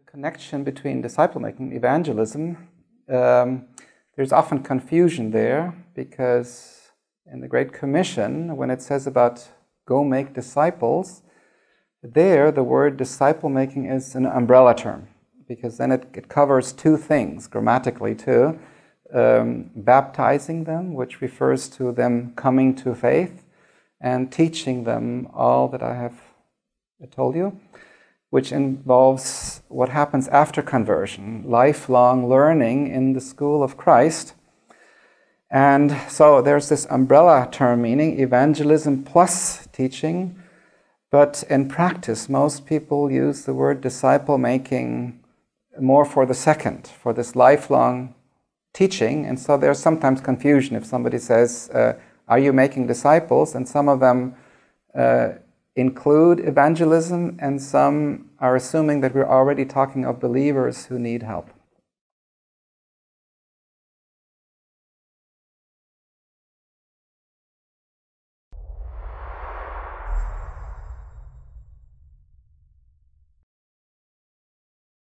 connection between disciple making and evangelism, um, there's often confusion there because in the Great Commission, when it says about go make disciples, there the word disciple making is an umbrella term because then it, it covers two things grammatically too um, baptizing them, which refers to them coming to faith, and teaching them all that I have told you, which involves what happens after conversion, lifelong learning in the school of Christ. And so there's this umbrella term meaning evangelism plus teaching, but in practice, most people use the word disciple making more for the second, for this lifelong teaching. And so there's sometimes confusion if somebody says, uh, Are you making disciples? And some of them uh, include evangelism, and some are assuming that we're already talking of believers who need help.